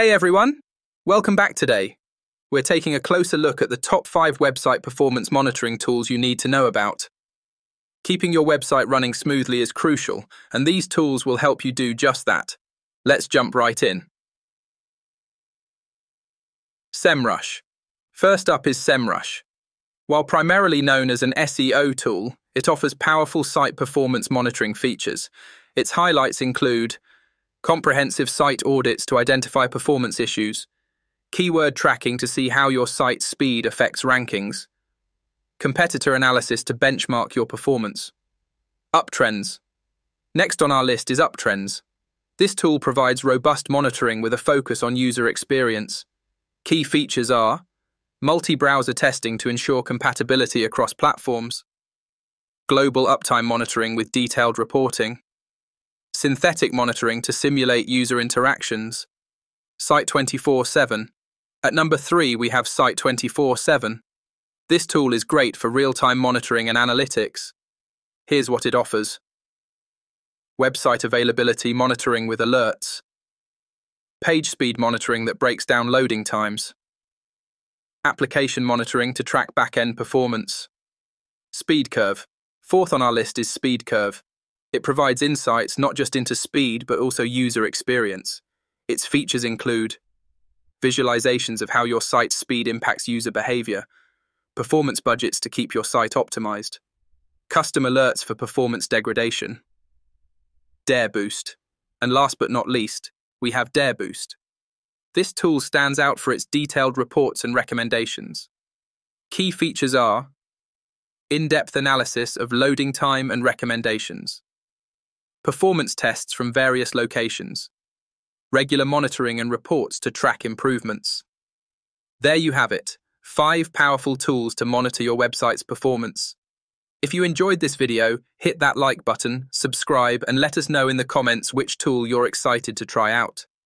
Hey everyone, welcome back today. We're taking a closer look at the top five website performance monitoring tools you need to know about. Keeping your website running smoothly is crucial, and these tools will help you do just that. Let's jump right in. SEMrush. First up is SEMrush. While primarily known as an SEO tool, it offers powerful site performance monitoring features. Its highlights include comprehensive site audits to identify performance issues, keyword tracking to see how your site's speed affects rankings, competitor analysis to benchmark your performance, uptrends. Next on our list is uptrends. This tool provides robust monitoring with a focus on user experience. Key features are multi browser testing to ensure compatibility across platforms, global uptime monitoring with detailed reporting, synthetic monitoring to simulate user interactions, Site 24 7. At number 3, we have Site 24 7. This tool is great for real time monitoring and analytics. Here's what it offers website availability monitoring with alerts, page speed monitoring that breaks down loading times, application monitoring to track back end performance, SpeedCurve. Fourth on our list is SpeedCurve. It provides insights not just into speed but also user experience. Its features include visualizations of how your site's speed impacts user behavior, performance budgets to keep your site optimized, custom alerts for performance degradation, Dareboost, and last but not least, we have Dareboost. This tool stands out for its detailed reports and recommendations. Key features are in depth analysis of loading time and recommendations, performance tests from various locations, regular monitoring and reports to track improvements. There you have it five powerful tools to monitor your website's performance. If you enjoyed this video, hit that like button, subscribe, and let us know in the comments which tool you're excited to try out.